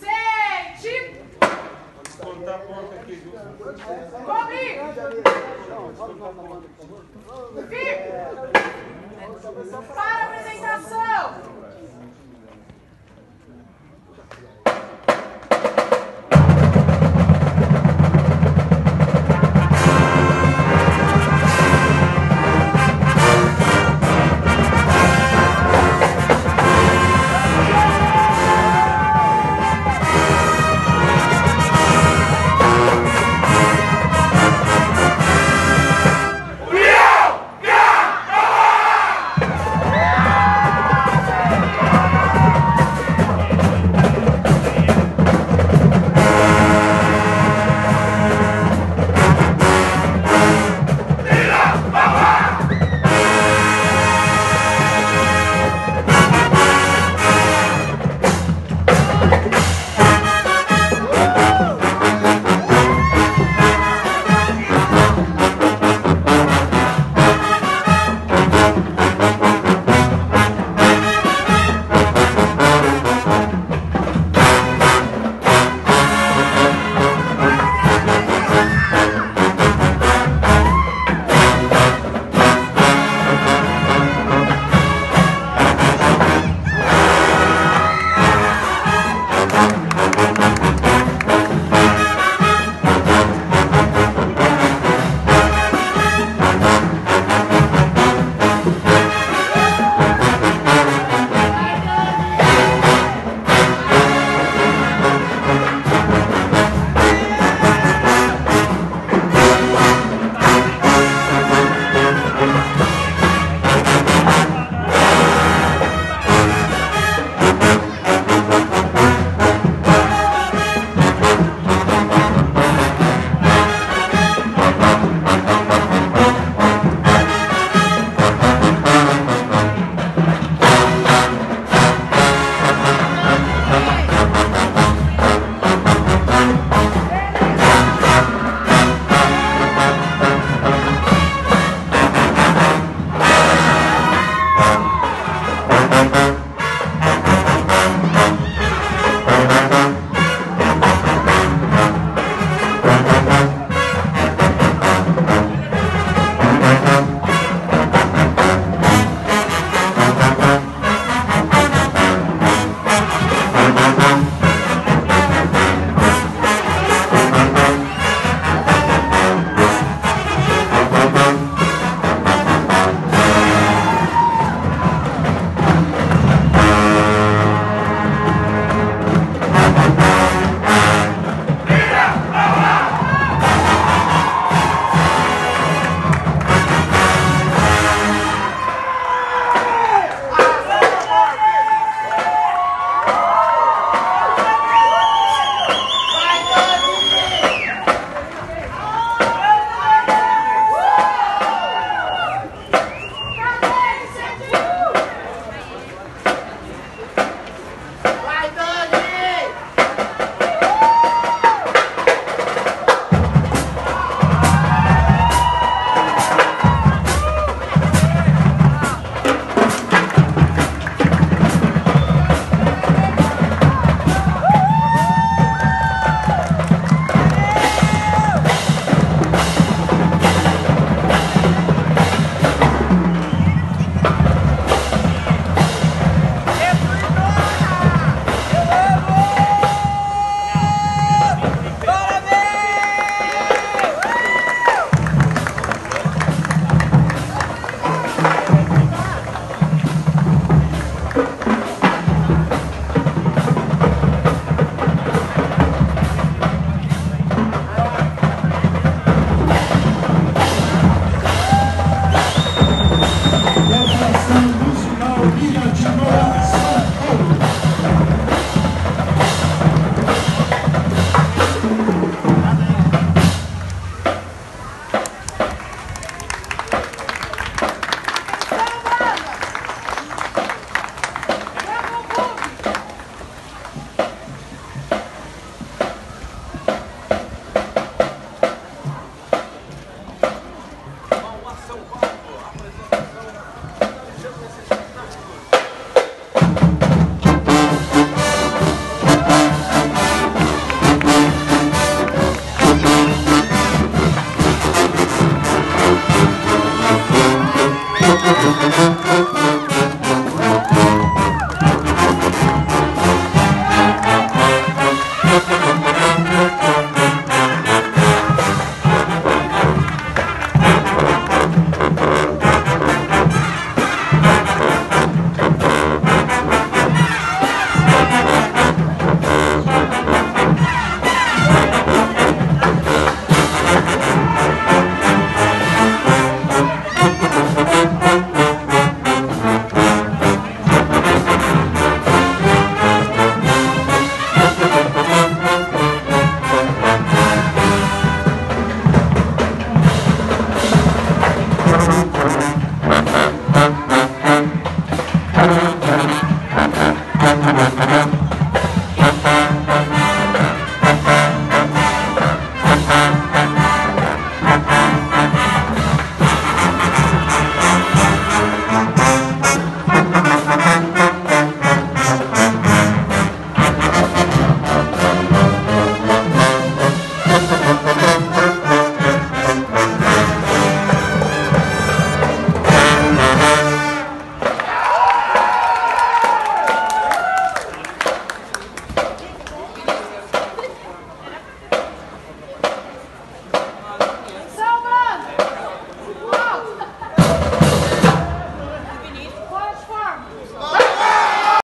Sete. Contar ponta aqui, viu? Cobre! Fica! Para a apresentação!